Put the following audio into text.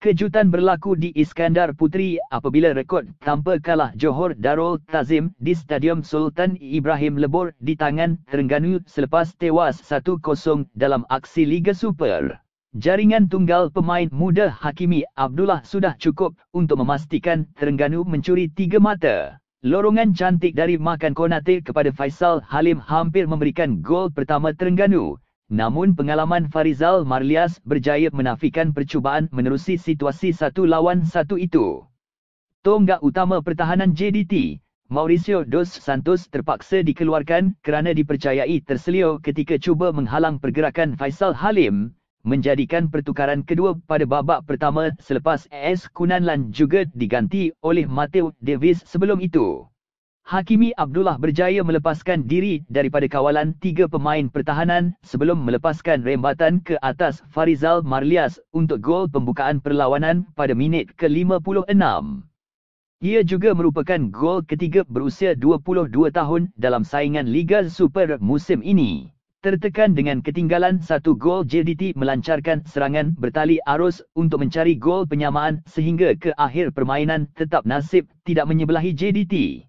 Kejutan berlaku di Iskandar Puteri apabila rekod tanpa kalah Johor Darul Tazim di Stadium Sultan Ibrahim Lebor di tangan Terengganu selepas tewas 1-0 dalam aksi Liga Super. Jaringan tunggal pemain muda Hakimi Abdullah sudah cukup untuk memastikan Terengganu mencuri tiga mata. Lorongan cantik dari Makan Konate kepada Faisal Halim hampir memberikan gol pertama Terengganu. Namun pengalaman Farizal Marlias berjaya menafikan percubaan menerusi situasi satu lawan satu itu. Tonggak utama pertahanan JDT, Mauricio Dos Santos terpaksa dikeluarkan kerana dipercayai terselio ketika cuba menghalang pergerakan Faisal Halim, menjadikan pertukaran kedua pada babak pertama selepas AS Kunanlan juga diganti oleh Mateo Davis sebelum itu. Hakimi Abdullah berjaya melepaskan diri daripada kawalan tiga pemain pertahanan sebelum melepaskan rembatan ke atas Farizal Marlias untuk gol pembukaan perlawanan pada minit ke-56. Ia juga merupakan gol ketiga berusia 22 tahun dalam saingan Liga Super musim ini. Tertekan dengan ketinggalan satu gol JDT melancarkan serangan bertali arus untuk mencari gol penyamaan sehingga ke akhir permainan tetap nasib tidak menyebelahi JDT.